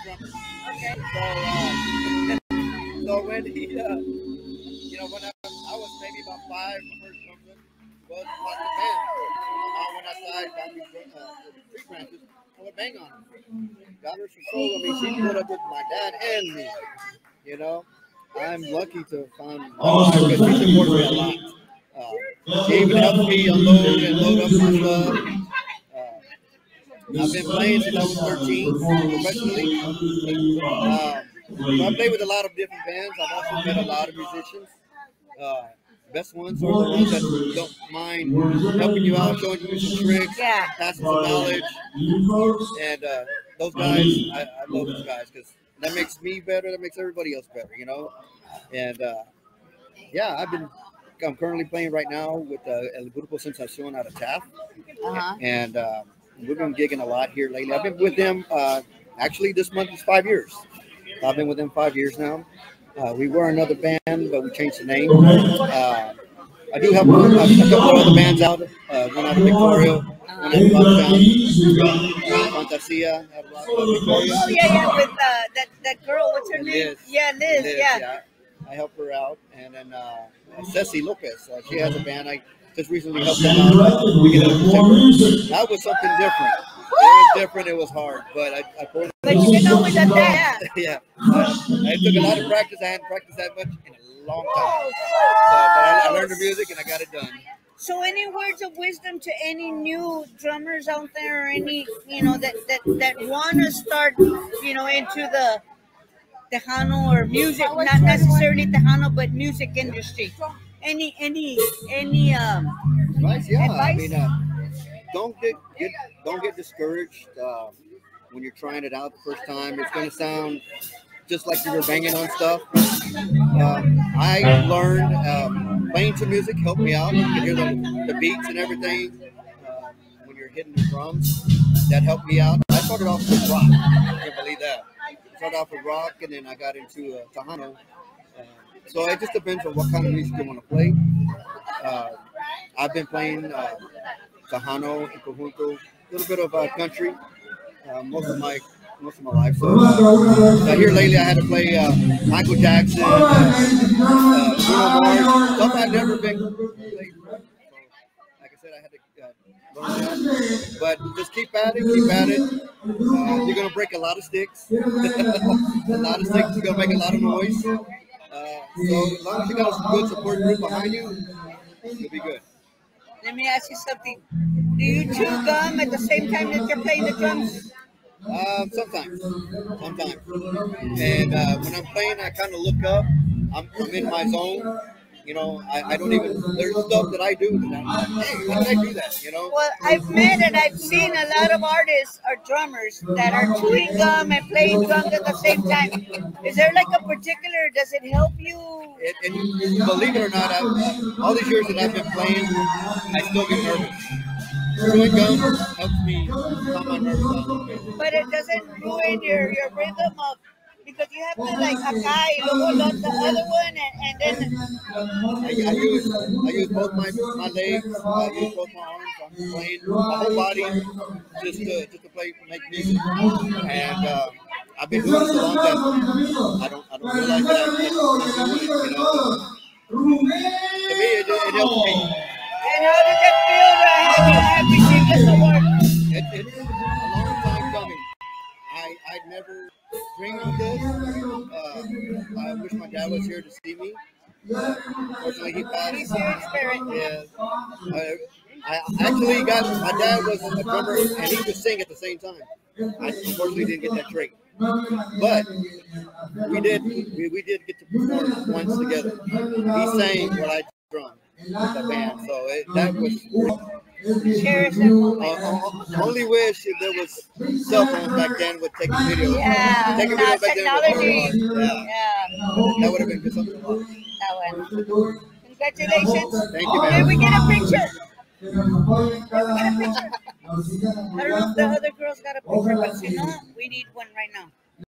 Okay. So, uh, so when he, uh, you know, when I, I was maybe about five or something, was like the band. Uh, I went outside, got me uh, tree branches, put a bang on her. Got her some soul. I mean, she put up with my dad and me. You know, I'm lucky to have found. Awesome. She supported me a lot. Uh, she even helped me unload and load up my stuff. Uh, I've been playing since I was 13 professionally. Um, so I play with a lot of different bands. I've also met a lot of musicians. Uh, best ones are the ones that don't mind helping you out, showing you some tricks, Yeah. passing some knowledge. And uh, those guys, I, I love those guys because that makes me better. That makes everybody else better, you know. And uh, yeah, I've been. I'm currently playing right now with uh, El Grupo Sensación out of Taft Uh-huh. and um, we've been gigging a lot here lately. I've been with them. Uh, actually, this month is five years. I've been with them five years now. Uh, we were another band, but we changed the name. Uh, I do help a, a couple of other bands out. Uh, one out of Victoria, one out of Lockdown, Fantasia, out of Lock- uh, Victoria. Oh yeah, yeah, with uh, that that girl. What's her name? Liz. Yeah, Liz. Liz, yeah. I help her out, and then uh, Ceci Lopez. Uh, she has a band. I just recently helped them out. We get a That was something different. It was different. It was hard, but I, I pulled But you can always at that. yeah. Uh, I took a lot of practice. I hadn't practiced that much in a long time. So, but I, I learned the music and I got it done. So, any words of wisdom to any new drummers out there, or any you know that that that want to start, you know, into the Tejano or music, not necessarily Tejano, but music industry. Any any any um Advice, yeah. I mean, uh, don't get, get don't get discouraged uh, when you're trying it out the first time. It's going to sound just like you were banging on stuff. Um, I learned um, playing some music helped me out. You can hear the, the beats and everything uh, when you're hitting the drums. That helped me out. I started off with rock. I can't believe that. Started off with rock, and then I got into Tejano. Uh, so it just depends on what kind of music you want to play. Uh, I've been playing uh, and Conjunto, a little bit of uh, country uh, most of my most of my life. So, uh, here lately, I had to play uh, Michael Jackson, uh, Bruno Mars, stuff I've never been played. So, like I said, I had to uh, learn that. But just keep at it, keep at it. Uh, you're gonna break a lot of sticks, a lot of sticks. You're gonna make a lot of noise. Uh, so as long as you got a good support group behind you, you'll be good. let me ask you something. Do you chew gum at the same time that you're playing the drums? Um, sometimes, sometimes. And uh, when I'm playing, I kind of look up. I'm, I'm in my zone. You know, I, I don't even. There's stuff that I do that I'm like, hey, why did I do that? You know. Well, I've met and I've seen a lot of artists or drummers that are chewing gum and playing drums at the same time. Is there like a particular? Does it help you? And believe it or not, I, all these years that I've been playing, I still get nervous. Chewing gum helps me calm my nerves down a little bit. But it doesn't ruin your your rhythm of because you have to like acá y luego lo- the other one and, and then I, I use I use both my my legs, I use both my arms. I'm playing my whole body just to just to play make music. And uh, I've been doing it so long that I don't I don't realize that I'm, I'm doing it. You know, to me it, it helps me. and how does it feel to have have received this award? It, it's a long time coming. I I never of this. Uh, I wish my dad was here to see me. Unfortunately, he passed. He's here in spirit. Yeah. I, I actually got my dad was a drummer and he could sing at the same time. I unfortunately didn't get that trait, but we did we, we did get to perform once together. He sang while I drummed with the band, so it, that was Cherish that moment. only wish if there was cell phones back then with taking videos. Yeah, taking now videos back then technology. hard. Yeah, Yeah, that would have been good something. that one. Congratulations. Thank you, Did man. we get a picture? Did we get a picture? I don't know if the other girls got a picture, but if not, we need one right now.